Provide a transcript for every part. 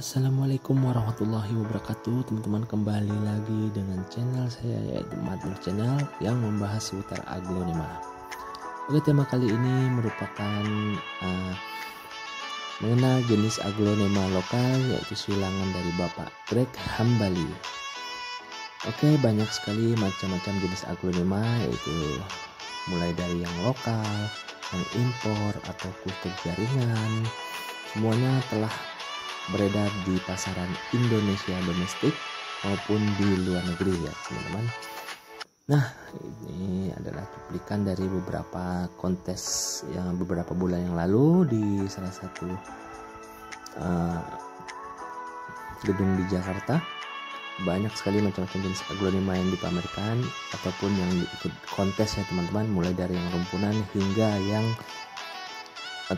Assalamualaikum warahmatullahi wabarakatuh. Teman-teman kembali lagi dengan channel saya yaitu Madnur Channel yang membahas seputar aglonema. Oke tema kali ini merupakan uh, mengenal jenis aglonema lokal yaitu silangan dari Bapak Greg Hambali. Oke banyak sekali macam-macam jenis aglonema yaitu mulai dari yang lokal, yang impor atau kultur jaringan. Semuanya telah beredar di pasaran Indonesia domestik maupun di luar negeri ya teman-teman. Nah ini adalah cuplikan dari beberapa kontes yang beberapa bulan yang lalu di salah satu uh, gedung di Jakarta. Banyak sekali macam-macam jenis aglonema yang dipamerkan ataupun yang ikut kontes ya teman-teman mulai dari yang rumpunan hingga yang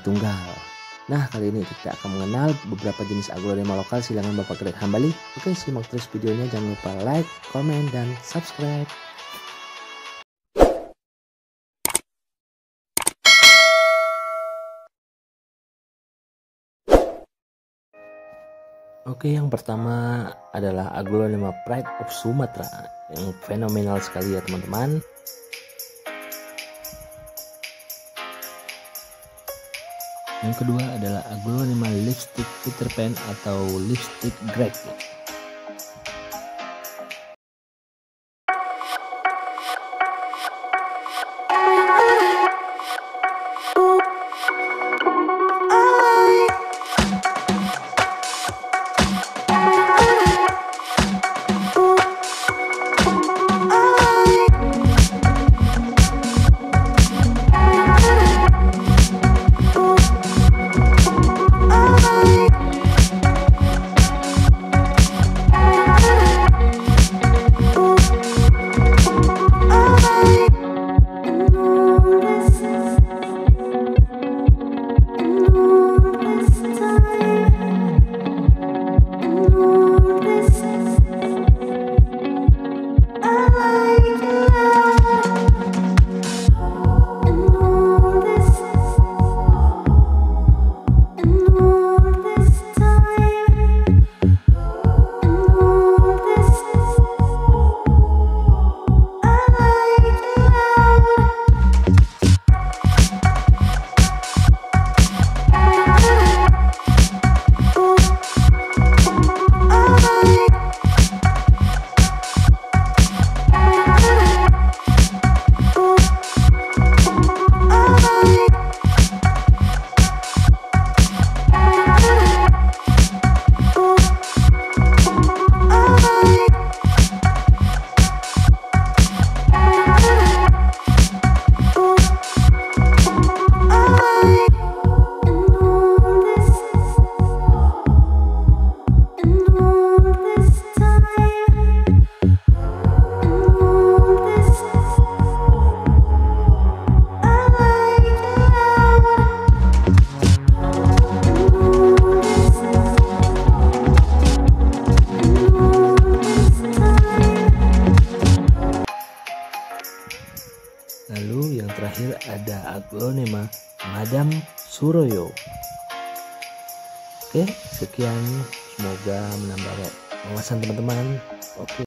tunggal Nah, kali ini kita akan mengenal beberapa jenis aglonema lokal silangan Bapak Greg Hambali. Oke, simak terus videonya. Jangan lupa like, komen, dan subscribe. Oke, yang pertama adalah aglonema Pride of Sumatra yang fenomenal sekali ya teman-teman. Yang kedua adalah aglonema lipstick Peter Pan atau lipstick Greg. Terakhir ada aglonema Madam Suroyo. Oke, sekian. Semoga menambah wawasan teman-teman. Oke.